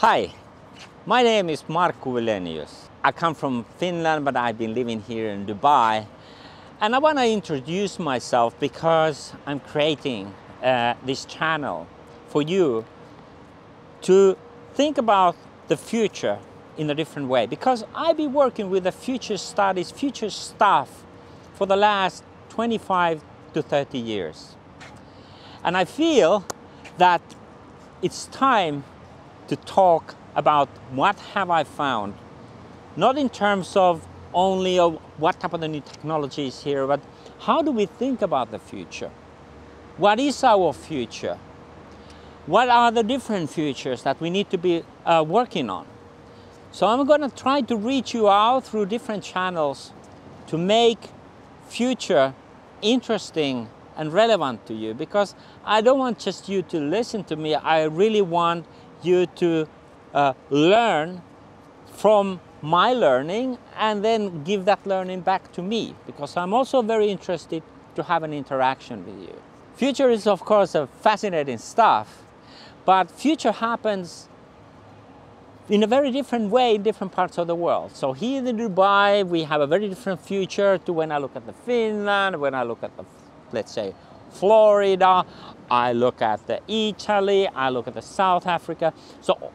Hi, my name is Markku Wilenius. I come from Finland, but I've been living here in Dubai. And I want to introduce myself because I'm creating uh, this channel for you to think about the future in a different way. Because I've been working with the future studies, future stuff for the last 25 to 30 years. And I feel that it's time to talk about what have I found, not in terms of only of what type of the new technology is here, but how do we think about the future? What is our future? What are the different futures that we need to be uh, working on? So I'm going to try to reach you out through different channels to make future interesting and relevant to you because I don't want just you to listen to me. I really want you to uh, learn from my learning and then give that learning back to me because I'm also very interested to have an interaction with you. Future is of course a fascinating stuff, but future happens in a very different way in different parts of the world. So here in Dubai, we have a very different future to when I look at the Finland, when I look at the, let's say, Florida, I look at the Italy, I look at the South Africa. So,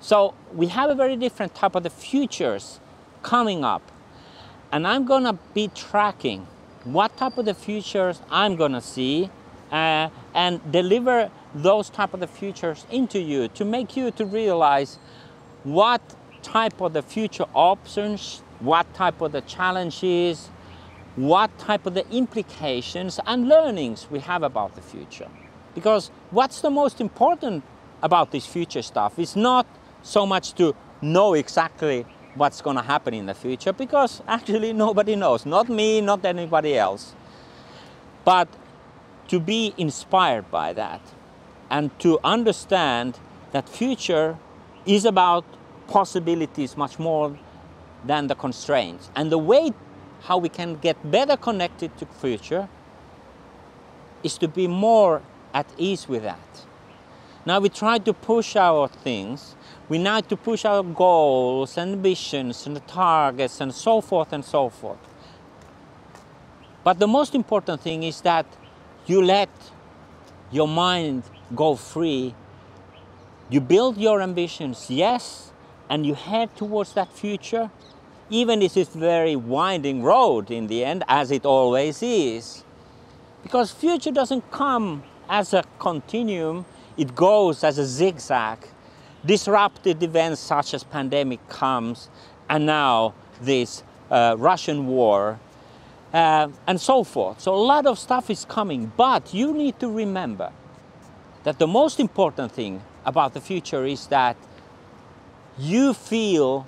so we have a very different type of the futures coming up. And I'm gonna be tracking what type of the futures I'm gonna see uh, and deliver those type of the futures into you to make you to realize what type of the future options, what type of the challenges, what type of the implications and learnings we have about the future. Because what's the most important about this future stuff is not so much to know exactly what's going to happen in the future, because actually nobody knows, not me, not anybody else. But to be inspired by that and to understand that future is about possibilities much more than the constraints. And the way how we can get better connected to future is to be more at ease with that. Now we try to push our things, we need to push our goals and ambitions and targets and so forth and so forth. But the most important thing is that you let your mind go free. You build your ambitions, yes, and you head towards that future, even if it's very winding road in the end, as it always is. Because future doesn't come as a continuum, it goes as a zigzag. Disrupted events such as pandemic comes, and now this uh, Russian war, uh, and so forth. So a lot of stuff is coming, but you need to remember that the most important thing about the future is that you feel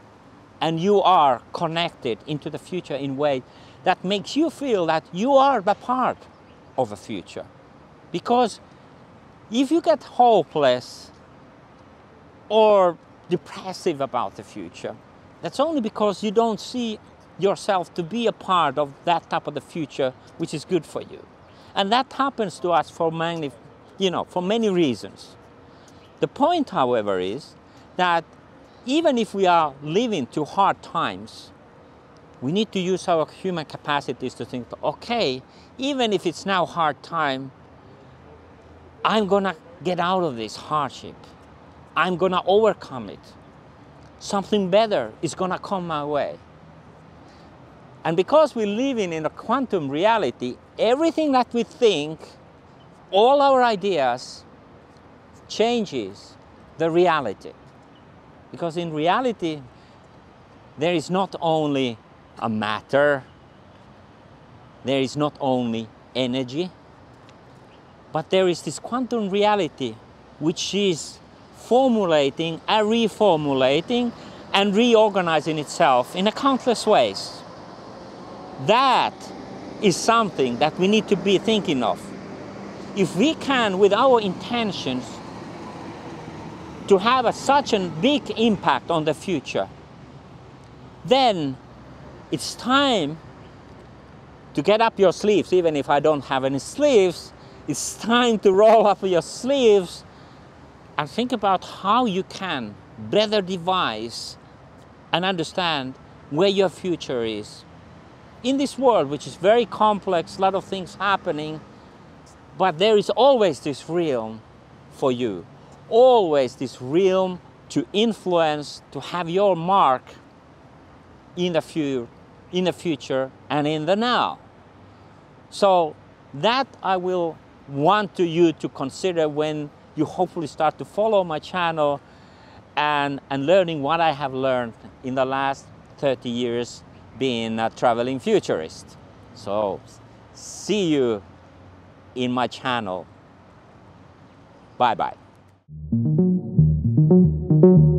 and you are connected into the future in a way that makes you feel that you are a part of the future. Because if you get hopeless or depressive about the future, that's only because you don't see yourself to be a part of that type of the future which is good for you. And that happens to us for many, you know, for many reasons. The point, however, is that even if we are living through hard times, we need to use our human capacities to think, okay, even if it's now hard time, I'm gonna get out of this hardship. I'm gonna overcome it. Something better is gonna come my way. And because we're living in a quantum reality, everything that we think, all our ideas, changes the reality. Because in reality, there is not only a matter, there is not only energy, but there is this quantum reality which is formulating and reformulating and reorganizing itself in a countless ways. That is something that we need to be thinking of. If we can, with our intentions, to have a, such a big impact on the future, then it's time to get up your sleeves, even if I don't have any sleeves, it's time to roll up your sleeves and think about how you can better devise and understand where your future is. In this world, which is very complex, a lot of things happening, but there is always this realm for you, always this realm to influence, to have your mark in the, future, in the future and in the now. So that I will want to you to consider when you hopefully start to follow my channel and, and learning what I have learned in the last 30 years being a traveling futurist. So see you in my channel. Bye bye. Thank you.